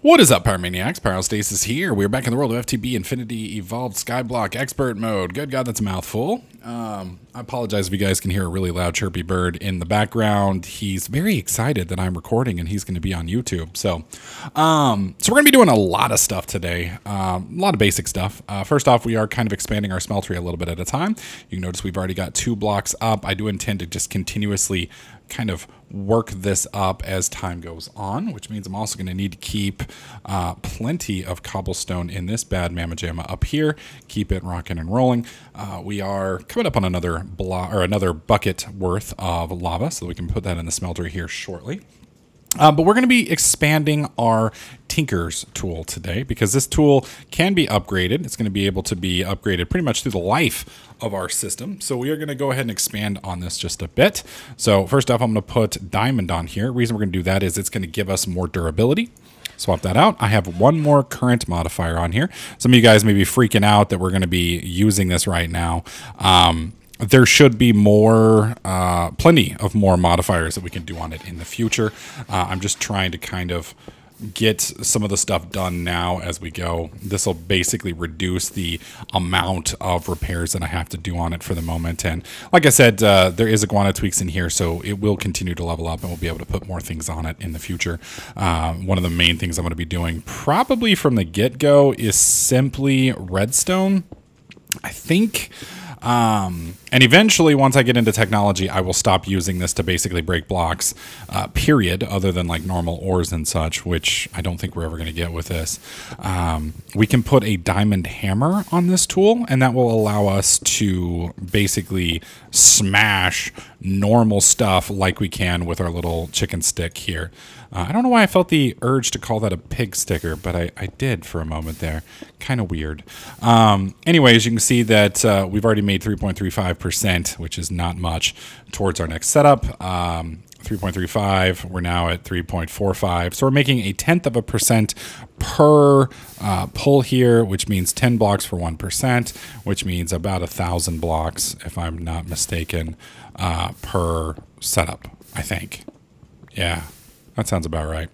What is up, Pyromaniacs? Pyrostasis here. We're back in the world of FTB Infinity Evolved Skyblock Expert Mode. Good God, that's a mouthful. Um, I apologize if you guys can hear a really loud chirpy bird in the background. He's very excited that I'm recording and he's going to be on YouTube. So, um, so we're going to be doing a lot of stuff today. Um, a lot of basic stuff. Uh, first off, we are kind of expanding our smeltery a little bit at a time. You notice we've already got two blocks up. I do intend to just continuously kind of work this up as time goes on, which means I'm also going to need to keep uh, plenty of cobblestone in this bad mamma jamma up here, keep it rocking and rolling. Uh, we are coming up on another block or another bucket worth of lava, so we can put that in the smelter here shortly. Uh, but we're going to be expanding our Tinker's tool today because this tool can be upgraded. It's going to be able to be upgraded pretty much through the life of our system. So we are going to go ahead and expand on this just a bit. So first off, I'm going to put diamond on here. The reason we're going to do that is it's going to give us more durability swap that out. I have one more current modifier on here. Some of you guys may be freaking out that we're going to be using this right now. Um, there should be more, uh, plenty of more modifiers that we can do on it in the future. Uh, I'm just trying to kind of get some of the stuff done now as we go. This will basically reduce the amount of repairs that I have to do on it for the moment. And like I said, uh, there is iguana tweaks in here, so it will continue to level up and we'll be able to put more things on it in the future. Uh, one of the main things I'm going to be doing probably from the get-go is simply redstone. I think um, and eventually, once I get into technology, I will stop using this to basically break blocks, uh, period, other than like normal ores and such, which I don't think we're ever going to get with this. Um, we can put a diamond hammer on this tool, and that will allow us to basically smash normal stuff like we can with our little chicken stick here. Uh, I don't know why I felt the urge to call that a pig sticker, but I, I did for a moment there. Kind of weird. Um, anyways, you can see that uh, we've already made 3.35%, which is not much, towards our next setup. Um, 3.35. We're now at 3.45. So we're making a tenth of a percent per uh, pull here, which means 10 blocks for 1%, which means about a thousand blocks, if I'm not mistaken, uh, per setup, I think. Yeah, that sounds about right.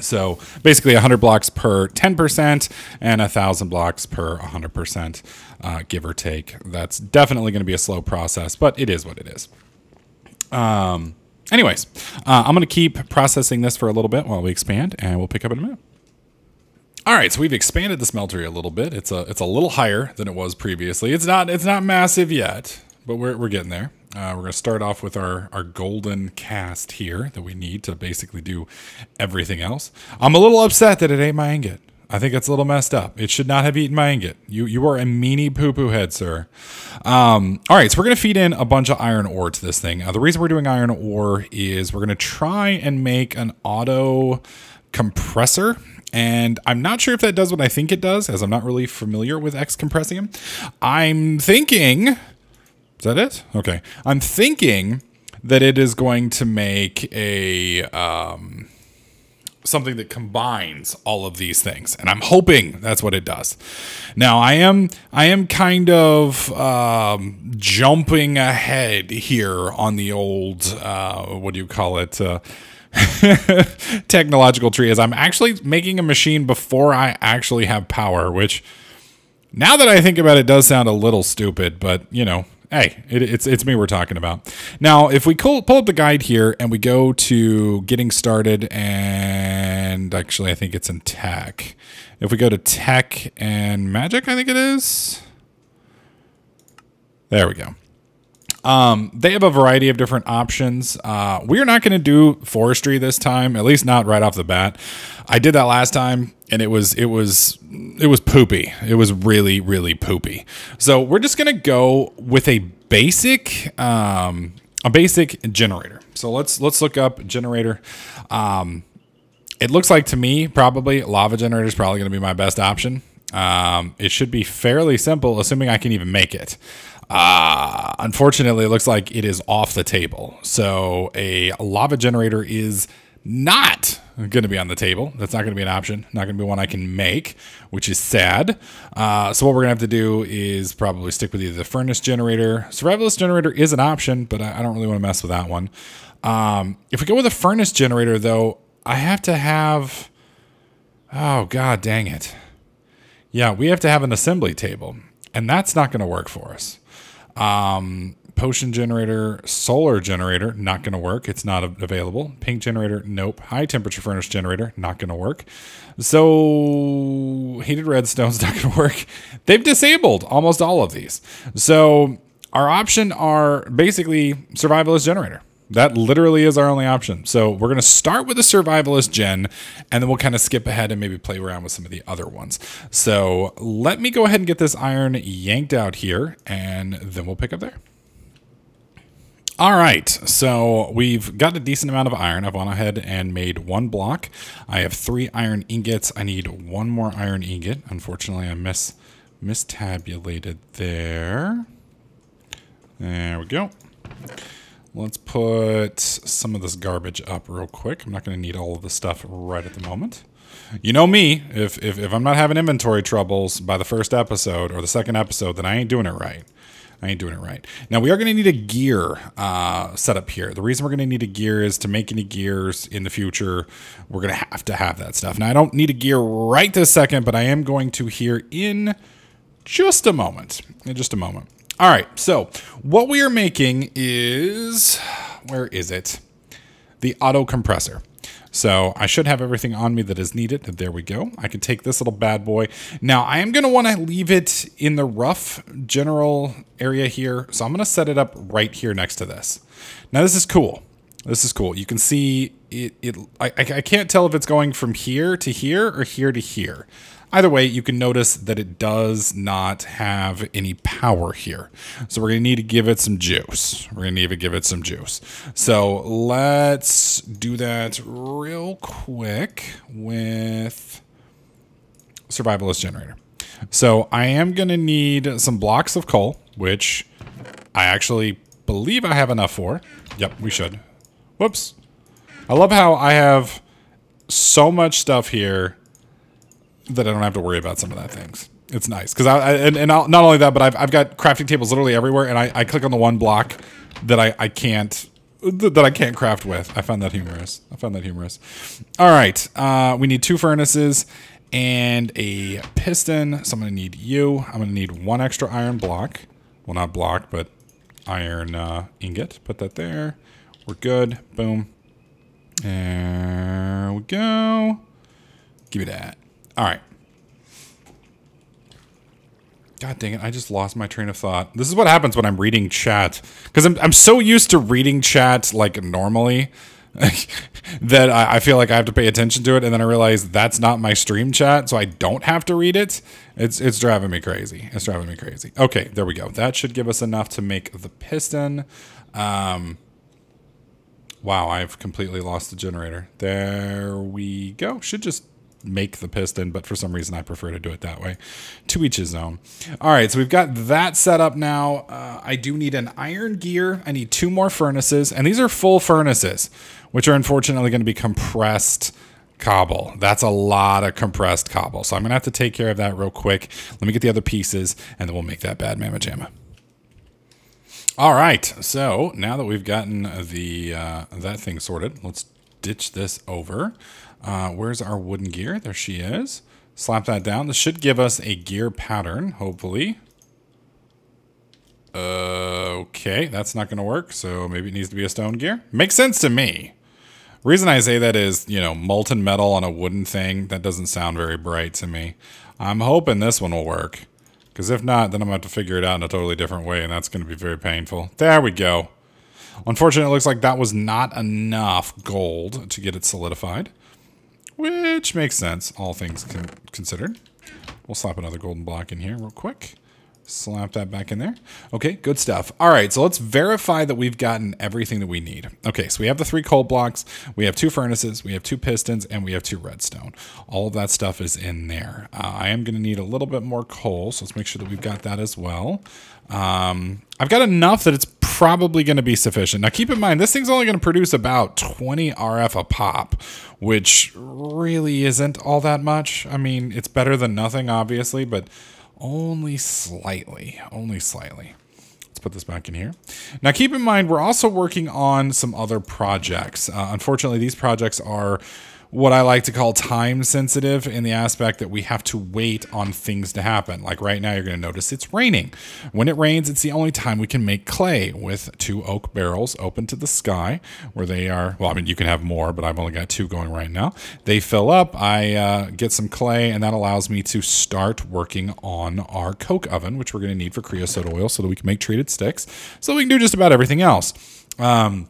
So basically 100 blocks per 10% and 1,000 blocks per 100%, uh, give or take. That's definitely going to be a slow process, but it is what it is. Um, anyways, uh, I'm going to keep processing this for a little bit while we expand, and we'll pick up in a minute. All right, so we've expanded the smeltery a little bit. It's a it's a little higher than it was previously. It's not it's not massive yet, but we're we're getting there. Uh, we're going to start off with our, our golden cast here that we need to basically do everything else. I'm a little upset that it ain't my ingot. I think it's a little messed up. It should not have eaten my ingot. You you are a meanie poo poo head, sir. Um, all right, so we're going to feed in a bunch of iron ore to this thing. Uh, the reason we're doing iron ore is we're going to try and make an auto compressor. And I'm not sure if that does what I think it does, as I'm not really familiar with Ex Compressum. I'm thinking is that it? Okay. I'm thinking that it is going to make a um, something that combines all of these things, and I'm hoping that's what it does. Now, I am I am kind of um, jumping ahead here on the old uh, what do you call it? Uh, technological tree as I'm actually making a machine before I actually have power, which now that I think about it does sound a little stupid, but you know, Hey, it, it's it's me we're talking about. Now, if we pull, pull up the guide here and we go to getting started, and actually, I think it's in tech. If we go to tech and magic, I think it is. There we go. Um, they have a variety of different options. Uh, we are not going to do forestry this time, at least not right off the bat. I did that last time, and it was it was it was poopy. It was really really poopy. So we're just to go with a basic um, a basic generator. So let's let's look up generator. Um, it looks like to me probably lava generator is probably to be my best option. Um, it should be fairly simple, assuming I can even make it. Uh, unfortunately, it looks like it is off the table. So a lava generator is not going to be on the table. That's not going to be an option. Not going to be one I can make, which is sad. Uh, so what we're going to have to do is probably stick with either the furnace generator. Survivalist generator is an option, but I, don't really want to mess with that one. Um, if we go with a furnace generator, though, I have to have Oh, god dang it. Yeah, we have to have an assembly table, and that's not going to work for us. Um, potion generator, solar generator, not going to work. It's not available. Pink generator, nope. High temperature furnace generator, not going to work. So heated redstone's not going to work. They've disabled almost all of these. So our option are basically survivalist generator. That literally is our only option. So we're going to start with the survivalist gen, and then we'll kind of skip ahead and maybe play around with some of the other ones. So let me go ahead and get this iron yanked out here, and then we'll pick up there. All right, so we've got a decent amount of iron. I've gone ahead and made one block. I have three iron ingots. I need one more iron ingot. Unfortunately, I miss mistabulated there. There we go. Let's put some of this garbage up real quick. I'm not going to need all of the stuff right at the moment. You know me, if, if, if I'm not having inventory troubles by the first episode or the second episode, then I ain't doing it right. I ain't doing it right. Now, we are going to need a gear uh, setup here. The reason we're going to need a gear is to make any gears in the future, we're going to have to have that stuff. Now, I don't need a gear right this second, but I am going to here in just a moment. In just a moment. All right, so what we are making is, where is it? The auto compressor. So I should have everything on me that is needed. There we go. I can take this little bad boy. Now I am going to want to leave it in the rough general area here. So I'm going to set it up right here next to this. Now this is cool. This is cool. You can see it. it I, I can't tell if it's going from here to here or here to here. Either way, you can notice that it does not have any power here. So we're going to need to give it some juice. We're going to need to give it some juice. So let's do that real quick with Survivalist Generator. So I am going to need some blocks of coal, which I actually believe I have enough for. Yep, we should. Whoops. I love how I have so much stuff here that I don't have to worry about some of that things. It's nice because I, I, and, and I'll, not only that, but I've, I've got crafting tables literally everywhere, and I, I click on the one block that I, I can't that I can't craft with. I found that humorous. I found that humorous. All right, uh, we need two furnaces and a piston. So I'm gonna need you. I'm gonna need one extra iron block. Well, not block, but iron uh, ingot. Put that there. We're good. Boom. There we go. Give me that. All right. God dang it, I just lost my train of thought. This is what happens when I'm reading chat. Because I'm, I'm so used to reading chat like normally that I, I, feel like I have to pay attention to it. And then I realize that's not my stream chat, so I don't have to read it. It's, it's driving me crazy. It's driving me crazy. Okay, there we go. That should give us enough to make the piston. Um, wow, I've completely lost the generator. There we go. Should just make the piston, but for some reason I prefer to do it that way. To each his own. All right, so we've got that set up now. Uh, I do need an iron gear. I need two more furnaces, and these are full furnaces, which are unfortunately going to be compressed cobble. That's a lot of compressed cobble. So I'm going to have to take care of that real quick. Let me get the other pieces, and then we'll make that bad mamma jamma. All right, so now that we've gotten the uh, that thing sorted, let's ditch this over. Uh, where's our wooden gear? There she is. Slap that down. This should give us a gear pattern, hopefully. Uh, okay, that's not going to work, so maybe it needs to be a stone gear. Makes sense to me. Reason I say that is, you know, molten metal on a wooden thing, that doesn't sound very bright to me. I'm hoping this one will work. Because if not, then I'm going to have to figure it out in a totally different way, and that's going to be very painful. There we go. Unfortunately, it looks like that was not enough gold to get it solidified. Which makes sense, all things con considered. We'll slap another golden block in here real quick. Slap that back in there. Okay, good stuff. All right, so let's verify that we've gotten everything that we need. Okay, so we have the three coal blocks, we have two furnaces, we have two pistons, and we have two redstone. All of that stuff is in there. Uh, I am going to need a little bit more coal, so let's make sure that we've got that as well. Um, I've got enough that it's probably going to be sufficient. Now, keep in mind, this thing's only going to produce about 20 RF a pop, which really isn't all that much. I mean, it's better than nothing, obviously, but only slightly, only slightly. Let's put this back in here. Now, keep in mind, we're also working on some other projects. Uh, unfortunately, these projects are what I like to call time sensitive in the aspect that we have to wait on things to happen. Like right now, you're going to notice it's raining. When it rains, it's the only time we can make clay with two oak barrels open to the sky where they are. Well, I mean, you can have more, but I've only got two going right now. They fill up, I uh, get some clay, and that allows me to start working on our coke oven, which we're going to need for creosote oil so that we can make treated sticks, so we can do just about everything else. Um,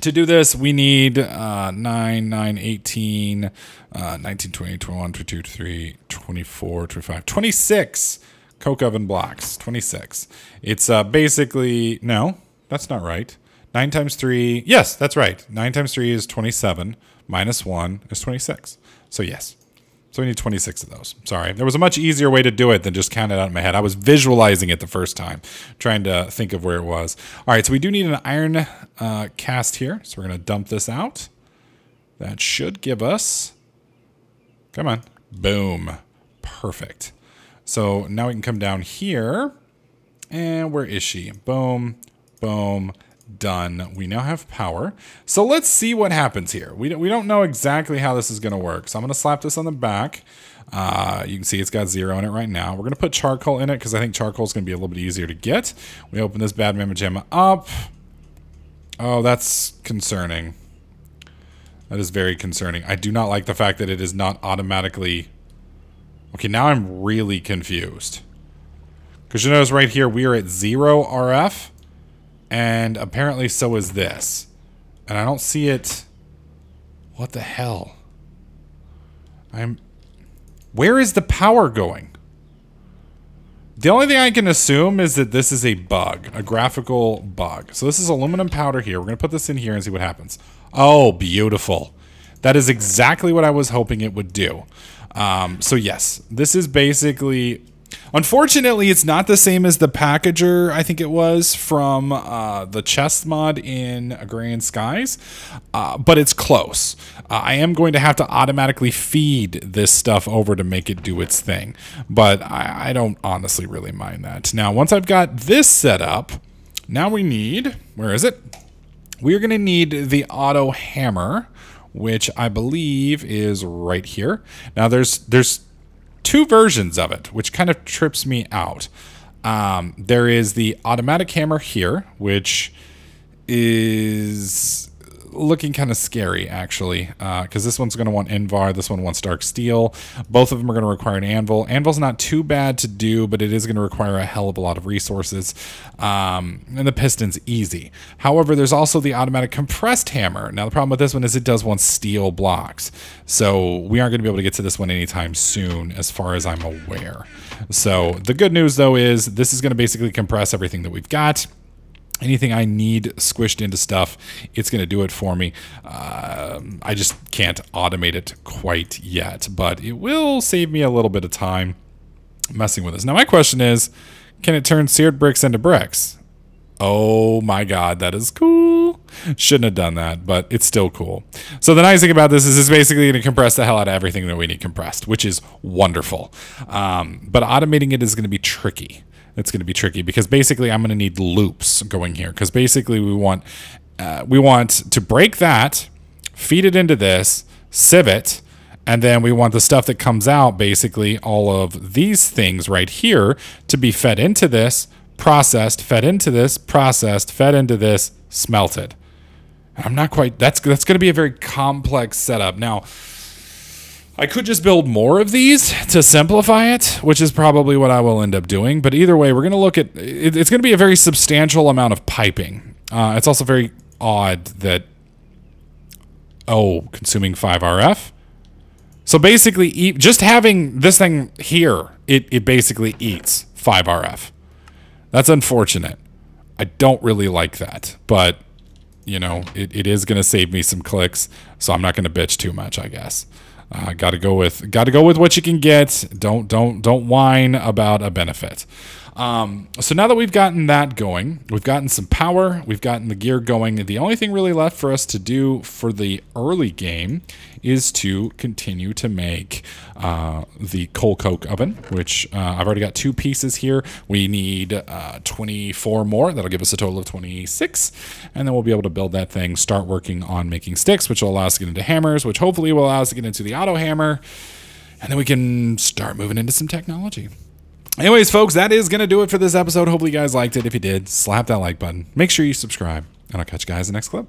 to do this, we need uh, 9, 9, 18, uh, 19, 20, 21, 22, 23, 24, 25, 26 coke oven blocks. 26. It's uh, basically, no, that's not right. 9 times 3, yes, that's right. 9 times 3 is 27, minus 1 is 26. So, yes. So we need 26 of those. Sorry. There was a much easier way to do it than just count it out in my head. I was visualizing it the first time, trying to think of where it was. All right, so we do need an iron uh, cast here. So we're going to dump this out. That should give us, come on, boom, perfect. So now we can come down here, and where is she? Boom, boom, done. We now have power. So let's see what happens here. We don't, we don't know exactly how this is going to work. So I'm going to slap this on the back. Uh, you can see it's got zero in it right now. We're going to put charcoal in it because I think charcoal is going to be a little bit easier to get. We open this bad mamma jamma up. Oh, that's concerning. That is very concerning. I do not like the fact that it is not automatically... Okay, now I'm really confused. Because you notice right here, we are at zero RF. And apparently so is this. And I don't see it... What the hell? I'm... Where is the power going? The only thing I can assume is that this is a bug, a graphical bug. So this is aluminum powder here. We're going to put this in here and see what happens. Oh, beautiful. That is exactly what I was hoping it would do. Um, so yes, this is basically Unfortunately, it's not the same as the packager, I think it was, from uh, the chest mod in Agrarian Skies, uh, but it's close. Uh, I am going to have to automatically feed this stuff over to make it do its thing, but I, I don't honestly really mind that. Now, once I've got this set up, now we need, where is it? We're going to need the auto hammer, which I believe is right here. Now, there's there's two versions of it, which kind of trips me out. Um, there is the automatic hammer here, which is looking kind of scary actually because uh, this one's going to want Invar, this one wants Dark Steel. Both of them are going to require an Anvil. Anvil's not too bad to do, but it is going to require a hell of a lot of resources. Um, and the piston's easy. However, there's also the automatic compressed hammer. Now the problem with this one is it does want steel blocks. So we aren't going to be able to get to this one anytime soon as far as I'm aware. So the good news though is this is going to basically compress everything that we've got anything I need squished into stuff, it's going to do it for me. Uh, I just can't automate it quite yet, but it will save me a little bit of time messing with this. Now, my question is, can it turn seared bricks into bricks? Oh my god, that is cool. Shouldn't have done that, but it's still cool. So the nice thing about this is it's basically going to compress the hell out of everything that we need compressed, which is wonderful. Um, but automating it is going to be tricky it's going to be tricky because basically I'm going to need loops going here because basically we want uh, we want to break that, feed it into this, sieve it, and then we want the stuff that comes out, basically all of these things right here, to be fed into this, processed, fed into this, processed, fed into this, smelted. I'm not quite. That's that's going to be a very complex setup now. I could just build more of these to simplify it, which is probably what I will end up doing. But either way, we're going to look at it, it's going to be a very substantial amount of piping. Uh, it's also very odd that, oh, consuming 5 RF. So basically, just having this thing here, it, it basically eats 5 RF. That's unfortunate. I don't really like that, but you know, it, it is going to save me some clicks, so I'm not going to bitch too much, I guess. Uh, got to go with got to go with what you can get. Don't don't don't whine about a benefit. Um, so now that we've gotten that going, we've gotten some power, we've gotten the gear going. The only thing really left for us to do for the early game is to continue to make uh, the coal coke oven, which uh, I've already got two pieces here. We need uh, 24 more. That'll give us a total of 26. And then we'll be able to build that thing, start working on making sticks, which will allow us to get into hammers, which hopefully will allow us to get into the auto hammer. And then we can start moving into some technology. Anyways, folks, that is going to do it for this episode. Hopefully, you guys liked it. If you did, slap that like button. Make sure you subscribe. And I'll catch you guys in the next clip.